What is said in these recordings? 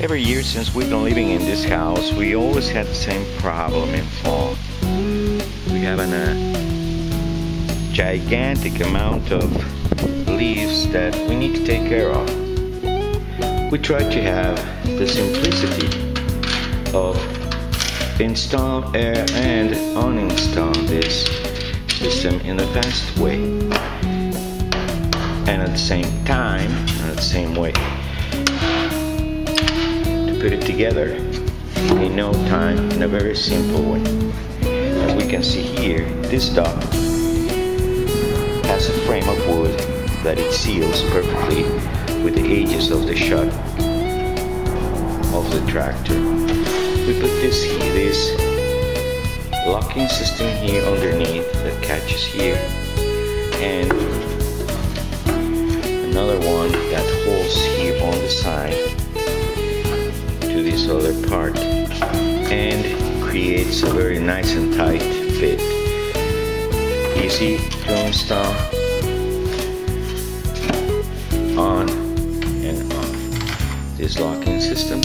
Every year since we've been living in this house, we always had the same problem in fall. We have a uh, gigantic amount of leaves that we need to take care of. We try to have the simplicity of install air and uninstall this system in the fast way and at the same time at the same way put it together in no time in a very simple way. As we can see here, this dock has a frame of wood that it seals perfectly with the edges of the shut of the tractor. We put this here, this locking system here underneath that catches here and another one that holds here on the side this other part and creates a very nice and tight fit. Easy to install on and off this locking system.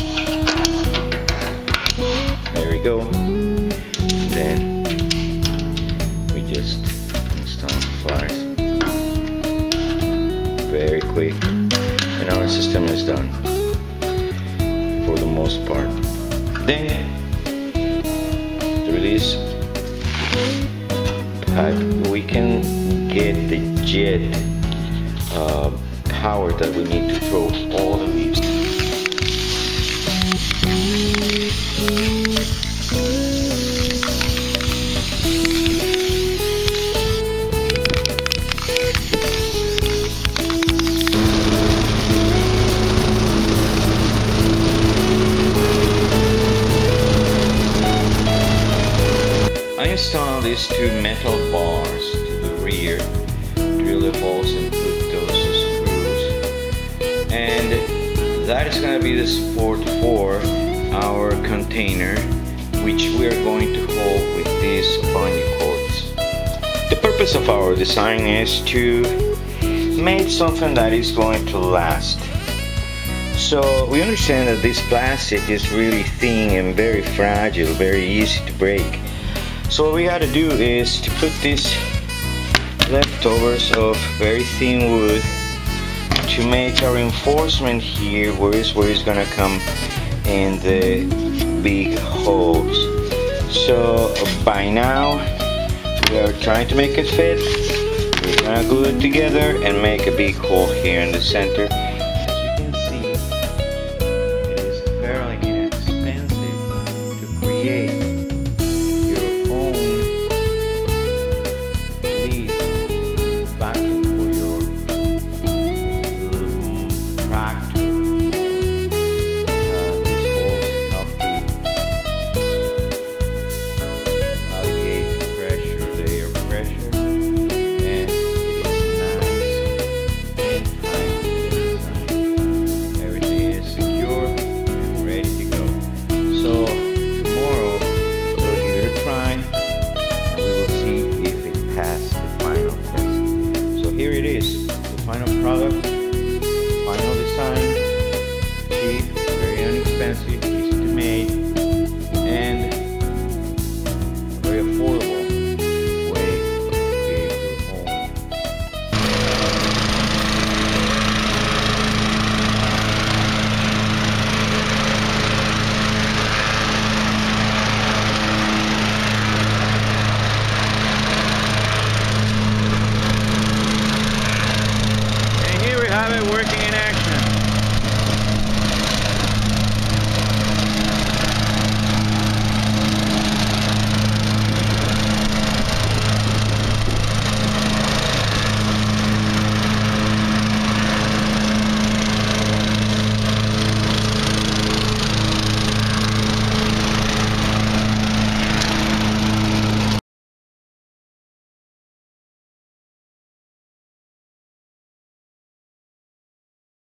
There we go. then we just install the flyers. Very quick and our system is done most part. Then, release pipe, we can get the jet uh, power that we need to throw all the leaves. These two metal bars to the rear, drill the holes and put those screws. And that is going to be the support for our container, which we are going to hold with these bungee cords. The purpose of our design is to make something that is going to last. So we understand that this plastic is really thin and very fragile, very easy to break. So what we got to do is to put these leftovers of very thin wood to make a reinforcement here where is where it's gonna come in the big holes. So by now we are trying to make it fit. We're gonna glue it together and make a big hole here in the center. Working